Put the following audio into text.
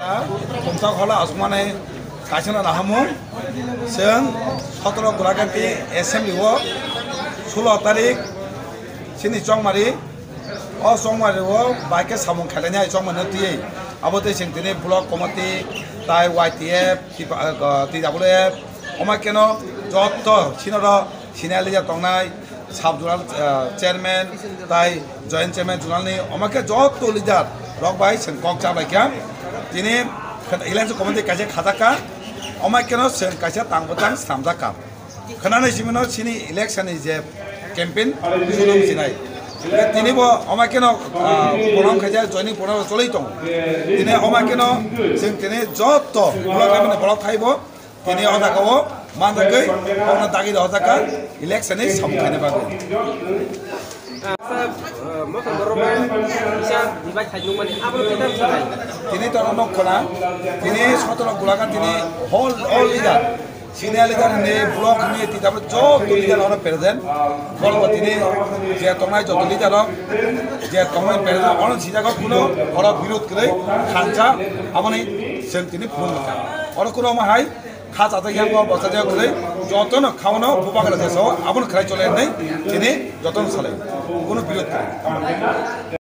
검사가 올라 아수만에 가시나 나하면 생 서도로 돌아간기 SM이고 ষোলো তারিখ সিনি চংমারি অ চংমারি ও বাইকে সামুং খেলে নিয়ে চংমারি দিয়ে আবতে সিং তিনি ব্লক কমিটি তাই Y T F T W F আমার কেন যত সিনর সিনালি যা টংনাই সাব জোনাল চেয়ারম্যান তাই জয়েন্ট চেয়ারম্যান জোনালনি আমাকে যত লিডার রক বাই সেন কক চাপ রাখিয়া दिनै इलेक्सन कमिटि कासे खाजाका अमाय केन जों कासे तांबोतां सामजाका खोनानाय सिमोनाव सिनि इलेक्सननि जे केम्पेन सुलुं सिनाय दिनैबो अमाय केन प्रणाम खाजा जयनिं प्रणाम चलै दं दिनै अमाय केन जों दिनै जत ब्लक गामिनि ब्लक थाइब दिनै अदागाव मानदागै अना दागि अदाका इलेक्सननि सामखायनो बागै তিনি তখন নক্ষণা তিনি সতেরো গোলাঘাট তিনি হল অল লিডার সিনিয়র লিডার নে ব্লক নে তারপরে যত লিডার হল প্রেজেন্ট বলব তিনি যে তোমায় যত লিডার হক, যে তোমায় প্রেজেন্ট অনেক সিজাগত কোনো হর বিরোধ করে খানসা আপনি जों তিনি ফোন অর কোনো মাহাই খাস আতে গিয়ে বস্তা দেওয়া করে যতন খাওয়ানো উপকার আছে সব আপন খাই চলে নাই তিনি যতন সালে। কোনো বিরোধ করে